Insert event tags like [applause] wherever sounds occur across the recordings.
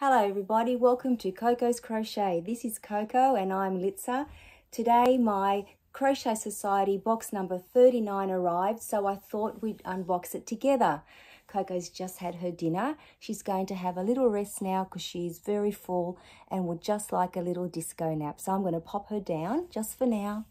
Hello everybody, welcome to Coco's Crochet. This is Coco and I'm Litsa. Today my Crochet Society box number 39 arrived, so I thought we'd unbox it together. Coco's just had her dinner. She's going to have a little rest now because she's very full and would just like a little disco nap. So I'm going to pop her down just for now.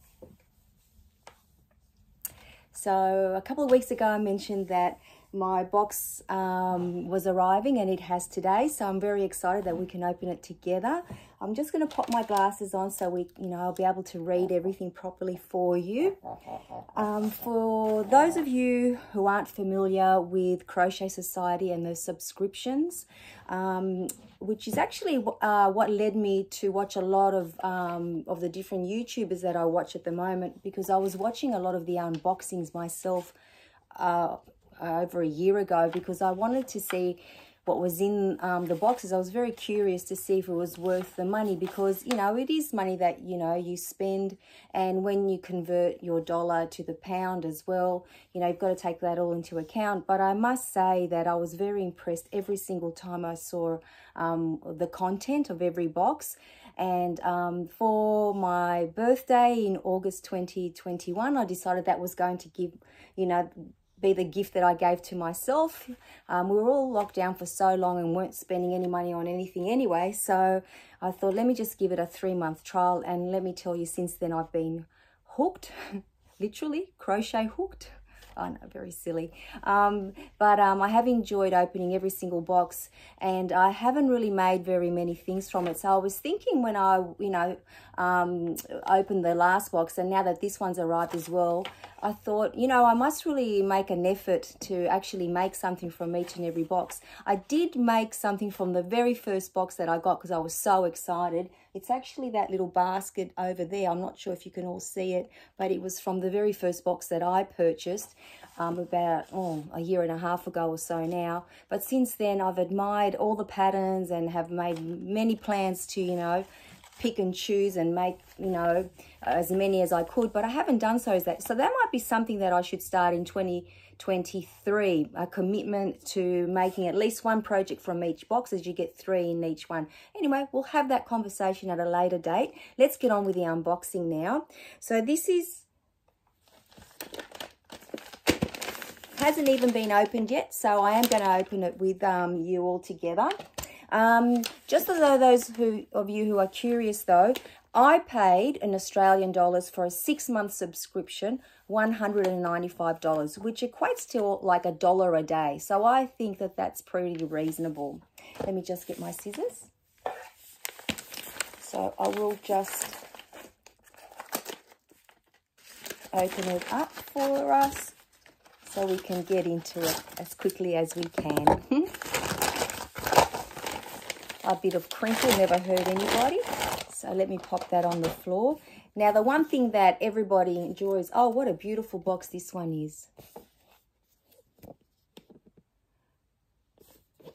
So a couple of weeks ago I mentioned that my box um, was arriving and it has today. So I'm very excited that we can open it together. I'm just going to pop my glasses on so we you know I'll be able to read everything properly for you. Um, for those of you who aren't familiar with Crochet Society and the subscriptions um, which is actually uh, what led me to watch a lot of um, of the different YouTubers that I watch at the moment because I was watching a lot of the unboxings myself uh, over a year ago because I wanted to see what was in um, the boxes. I was very curious to see if it was worth the money because, you know, it is money that, you know, you spend. And when you convert your dollar to the pound as well, you know, you've got to take that all into account. But I must say that I was very impressed every single time I saw um, the content of every box. And um, for my birthday in August 2021, I decided that was going to give, you know, be the gift that I gave to myself. Um, we were all locked down for so long and weren't spending any money on anything anyway. So I thought, let me just give it a three month trial. And let me tell you, since then I've been hooked, [laughs] literally crochet hooked. I know, very silly. Um, but um, I have enjoyed opening every single box and I haven't really made very many things from it. So I was thinking when I, you know, um, opened the last box and now that this one's arrived as well, I thought, you know, I must really make an effort to actually make something from each and every box. I did make something from the very first box that I got because I was so excited. It's actually that little basket over there. I'm not sure if you can all see it, but it was from the very first box that I purchased um, about oh, a year and a half ago or so now. But since then, I've admired all the patterns and have made many plans to, you know, pick and choose and make, you know, as many as I could, but I haven't done so. As that. So that might be something that I should start in 2023, a commitment to making at least one project from each box as you get three in each one. Anyway, we'll have that conversation at a later date. Let's get on with the unboxing now. So this is hasn't even been opened yet, so I am going to open it with um, you all together. Um, just as though those who of you who are curious though, I paid in Australian dollars for a six-month subscription, $195, which equates to like a dollar a day. So I think that that's pretty reasonable. Let me just get my scissors. So I will just open it up for us so we can get into it as quickly as we can. [laughs] a bit of crinkle never hurt anybody. So let me pop that on the floor. Now, the one thing that everybody enjoys, oh, what a beautiful box this one is.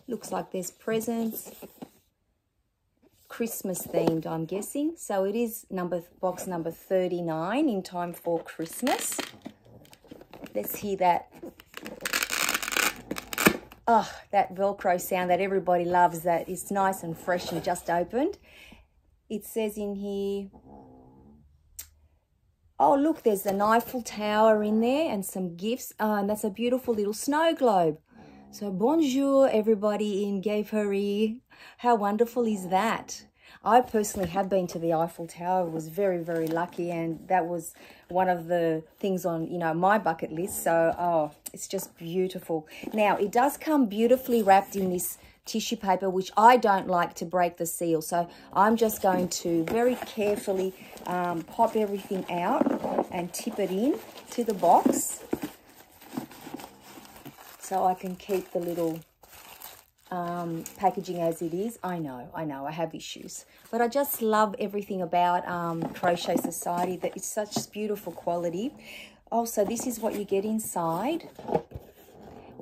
Looks like there's presents. Christmas themed, I'm guessing. So it is number box number 39 in time for Christmas. Let's hear that oh, that Velcro sound that everybody loves that is nice and fresh and just opened. It says in here, oh, look, there's an Eiffel Tower in there and some gifts. Oh, and that's a beautiful little snow globe. So bonjour, everybody in Gay. How wonderful is that? I personally have been to the Eiffel Tower, was very, very lucky, and that was one of the things on, you know, my bucket list. So, oh, it's just beautiful. Now, it does come beautifully wrapped in this tissue paper, which I don't like to break the seal. So I'm just going to very carefully um, pop everything out and tip it in to the box so I can keep the little um, packaging as it is. I know, I know, I have issues. But I just love everything about um, Crochet Society. That it's such beautiful quality. Also, this is what you get inside.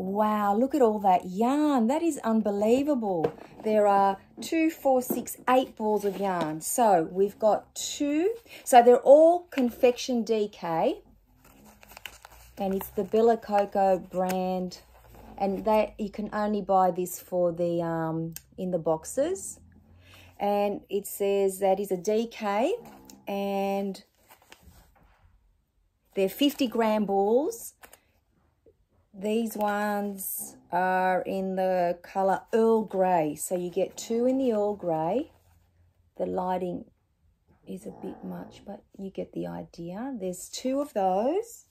Wow, look at all that yarn. That is unbelievable. There are two, four, six, eight balls of yarn. So we've got two. So they're all Confection DK. And it's the Bella Coco brand and that you can only buy this for the um, in the boxes and it says that is a DK and they're 50 gram balls these ones are in the color Earl Grey. So you get two in the Earl Grey. The lighting is a bit much but you get the idea. There's two of those.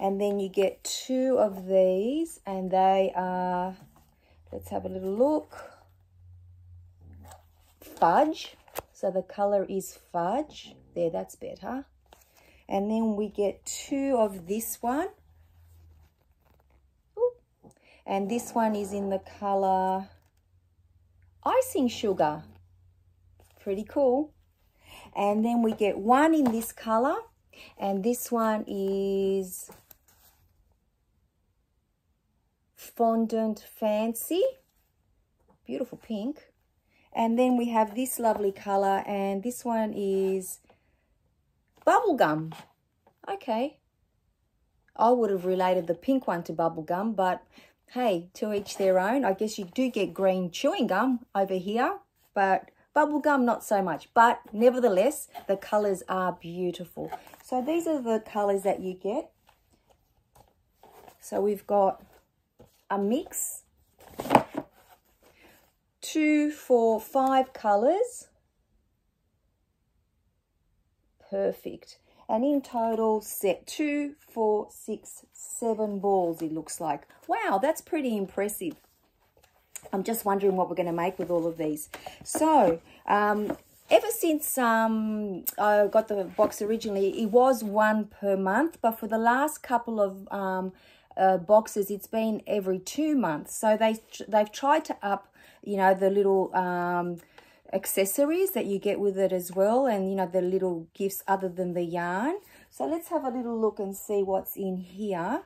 And then you get two of these and they are let's have a little look. Fudge. So the color is fudge. There that's better. And then we get two of this one. And this one is in the color icing sugar. Pretty cool. And then we get one in this color. And this one is fondant fancy. Beautiful pink. And then we have this lovely color. And this one is bubblegum. Okay. I would have related the pink one to bubblegum but hey to each their own. I guess you do get green chewing gum over here but bubblegum not so much. But nevertheless the colors are beautiful. So these are the colors that you get. So we've got a mix. Two, four, five colors. Perfect. And in total, set two, four, six, seven balls, it looks like. Wow, that's pretty impressive. I'm just wondering what we're going to make with all of these. So, um, ever since um, I got the box originally, it was one per month. But for the last couple of um, uh, boxes, it's been every two months. So they, they've tried to up you know, the little um, accessories that you get with it as well. And, you know, the little gifts other than the yarn. So let's have a little look and see what's in here.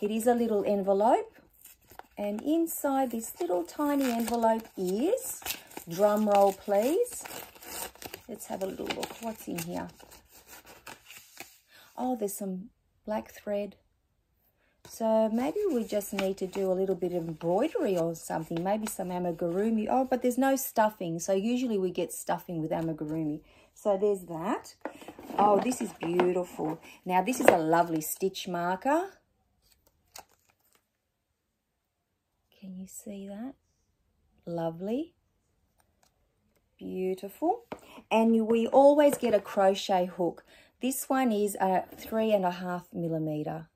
It is a little envelope. And inside this little tiny envelope is, drum roll please. Let's have a little look. What's in here? Oh, there's some black thread so maybe we just need to do a little bit of embroidery or something, maybe some amigurumi. Oh, but there's no stuffing. So usually we get stuffing with amigurumi. So there's that. Oh, this is beautiful. Now this is a lovely stitch marker. Can you see that? Lovely. Beautiful. And we always get a crochet hook. This one is a three and a half millimeter.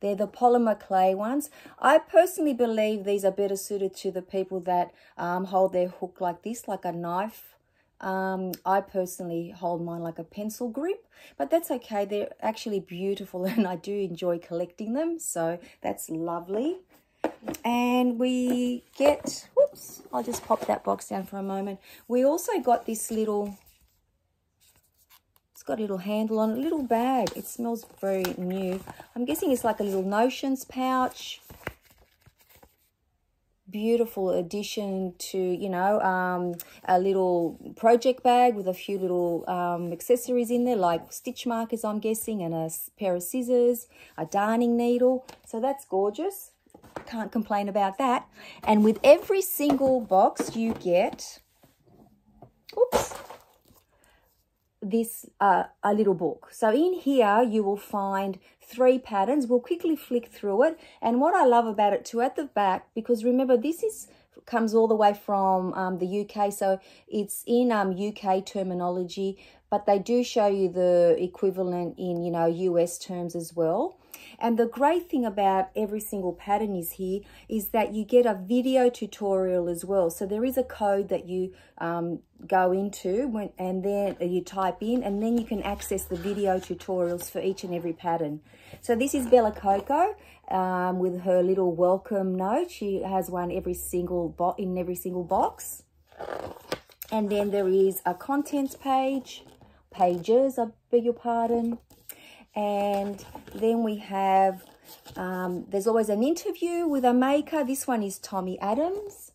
They're the polymer clay ones. I personally believe these are better suited to the people that um, hold their hook like this, like a knife. Um, I personally hold mine like a pencil grip, but that's okay. They're actually beautiful [laughs] and I do enjoy collecting them. So that's lovely. And we get, whoops, I'll just pop that box down for a moment. We also got this little got a little handle on a little bag. It smells very new. I'm guessing it's like a little notions pouch. Beautiful addition to, you know, um, a little project bag with a few little um, accessories in there, like stitch markers, I'm guessing, and a pair of scissors, a darning needle. So that's gorgeous. Can't complain about that. And with every single box you get, oops, this uh, a little book. So in here you will find three patterns. We'll quickly flick through it. And what I love about it too at the back, because remember this is comes all the way from um, the UK, so it's in um, UK terminology, but they do show you the equivalent in, you know, US terms as well. And the great thing about every single pattern is here is that you get a video tutorial as well. So there is a code that you um, go into when, and then you type in and then you can access the video tutorials for each and every pattern. So this is Bella Coco um, with her little welcome note. She has one every single bot in every single box. And then there is a contents page, pages, I beg your pardon. And then we have, um, there's always an interview with a maker. This one is Tommy Adams.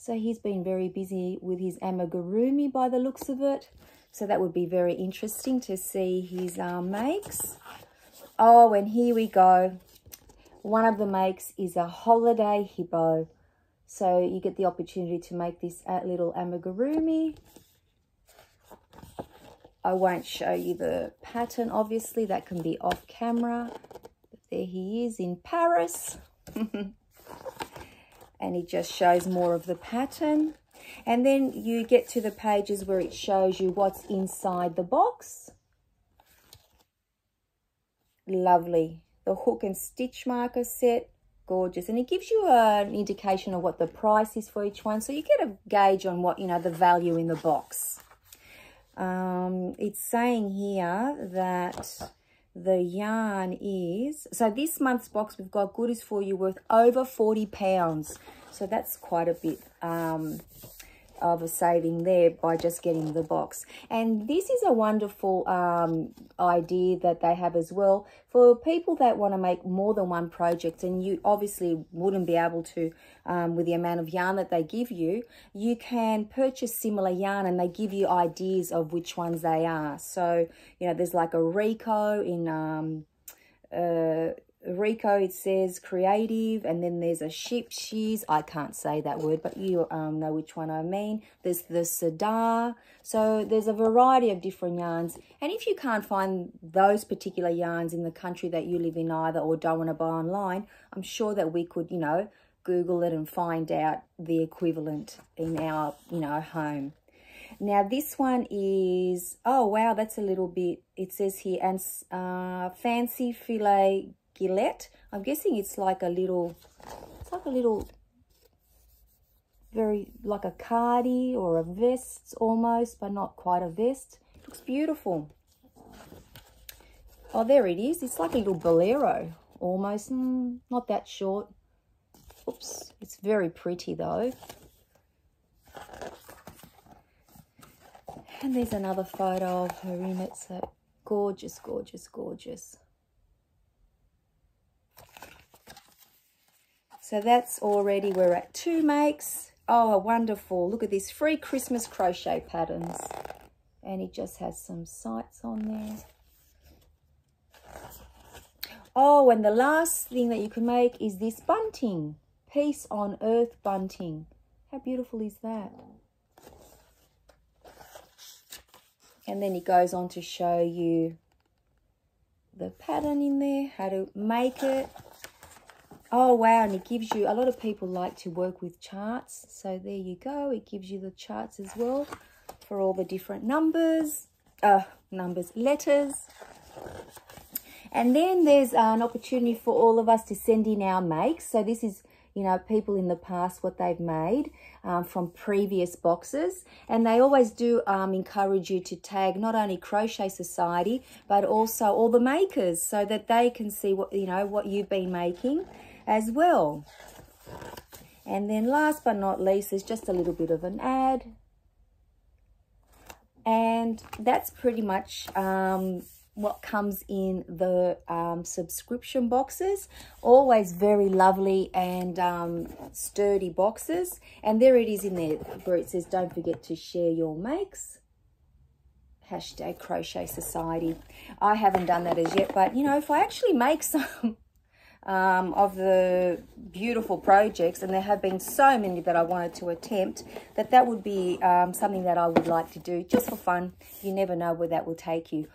So he's been very busy with his amigurumi by the looks of it. So that would be very interesting to see his um, makes. Oh, and here we go. One of the makes is a holiday hippo. So you get the opportunity to make this little amigurumi. I won't show you the pattern, obviously. That can be off camera. But there he is in Paris. [laughs] and it just shows more of the pattern. And then you get to the pages where it shows you what's inside the box. Lovely. The hook and stitch marker set gorgeous and it gives you an indication of what the price is for each one so you get a gauge on what you know the value in the box um, it's saying here that the yarn is so this month's box we've got goodies for you worth over 40 pounds. So that's quite a bit. Um, of a saving there by just getting the box. And this is a wonderful um, idea that they have as well for people that want to make more than one project and you obviously wouldn't be able to um, with the amount of yarn that they give you, you can purchase similar yarn and they give you ideas of which ones they are. So, you know, there's like a Rico in... Um, uh, Rico, it says creative, and then there's a ship she's, I can't say that word, but you um, know which one I mean. There's the Sirdar. So there's a variety of different yarns. And if you can't find those particular yarns in the country that you live in either or don't want to buy online, I'm sure that we could, you know, Google it and find out the equivalent in our, you know, home. Now this one is, oh wow, that's a little bit, it says here, and uh, fancy filet I'm guessing it's like a little, it's like a little, very, like a cardi or a vest almost, but not quite a vest. It looks beautiful. Oh, there it is. It's like a little bolero almost. Mm, not that short. Oops. It's very pretty though. And there's another photo of her in it. So gorgeous, gorgeous, gorgeous. So that's already, we're at two makes. Oh, wonderful. Look at this free Christmas crochet patterns. And it just has some sights on there. Oh, and the last thing that you can make is this bunting. Peace on Earth bunting. How beautiful is that? And then it goes on to show you the pattern in there, how to make it. Oh, wow. And it gives you, a lot of people like to work with charts. So there you go. It gives you the charts as well for all the different numbers, uh, numbers, letters. And then there's an opportunity for all of us to send in our makes. So this is, you know, people in the past, what they've made um, from previous boxes. And they always do um, encourage you to tag not only Crochet Society, but also all the makers so that they can see what, you know, what you've been making as well. And then last but not least is just a little bit of an ad. And that's pretty much um, what comes in the um, subscription boxes. Always very lovely and um, sturdy boxes. And there it is in there where it says, don't forget to share your makes hashtag crochet society i haven't done that as yet but you know if i actually make [laughs] some um, of the beautiful projects, and there have been so many that I wanted to attempt, that that would be um, something that I would like to do just for fun. You never know where that will take you.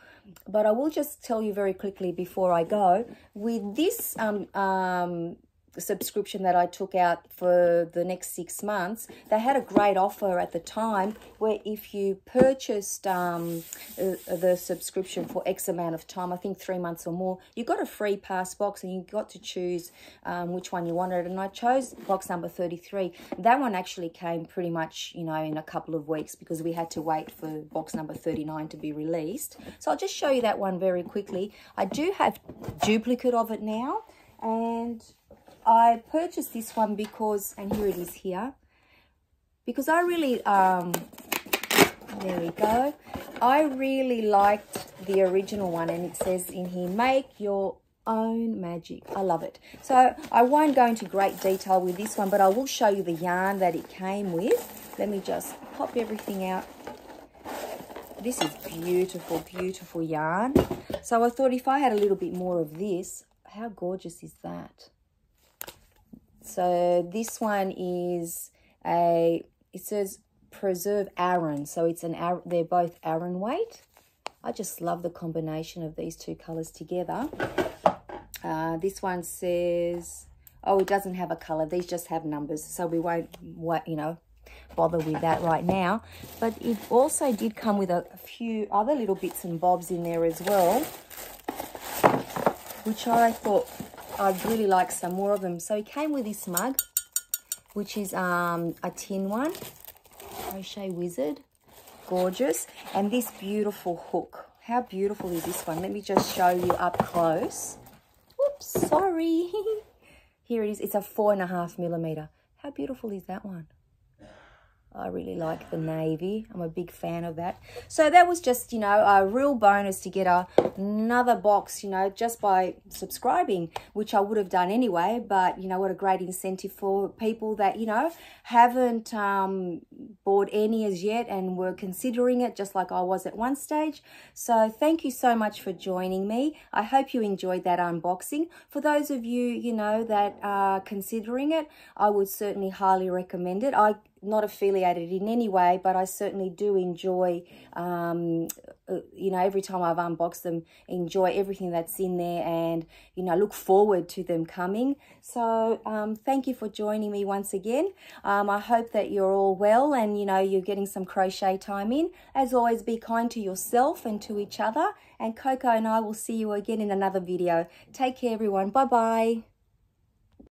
But I will just tell you very quickly before I go, with this um, um subscription that I took out for the next six months, they had a great offer at the time where if you purchased um, uh, the subscription for X amount of time, I think three months or more, you got a free pass box and you got to choose um, which one you wanted. And I chose box number 33. That one actually came pretty much, you know, in a couple of weeks because we had to wait for box number 39 to be released. So I'll just show you that one very quickly. I do have duplicate of it now and I purchased this one because, and here it is here, because I really, um, there we go. I really liked the original one and it says in here, make your own magic. I love it. So I won't go into great detail with this one, but I will show you the yarn that it came with. Let me just pop everything out. This is beautiful, beautiful yarn. So I thought if I had a little bit more of this, how gorgeous is that? So this one is a, it says preserve Aran. So it's an, they're both Aran weight. I just love the combination of these two colors together. Uh, this one says, oh, it doesn't have a color. These just have numbers. So we won't, you know, bother with that right now. But it also did come with a few other little bits and bobs in there as well, which I thought I'd really like some more of them. So it came with this mug, which is um, a tin one, Crochet Wizard, gorgeous. And this beautiful hook. How beautiful is this one? Let me just show you up close. Oops, sorry. [laughs] Here it is. It's a four and a half millimeter. How beautiful is that one? I really like the navy. I'm a big fan of that. So that was just, you know, a real bonus to get a, another box, you know, just by subscribing, which I would have done anyway. But, you know, what a great incentive for people that, you know, haven't um, bought any as yet and were considering it just like I was at one stage. So thank you so much for joining me. I hope you enjoyed that unboxing. For those of you, you know, that are considering it, I would certainly highly recommend it. I not affiliated in any way, but I certainly do enjoy, um, uh, you know, every time I've unboxed them, enjoy everything that's in there and, you know, look forward to them coming. So um, thank you for joining me once again. Um, I hope that you're all well and, you know, you're getting some crochet time in. As always, be kind to yourself and to each other. And Coco and I will see you again in another video. Take care, everyone. Bye-bye.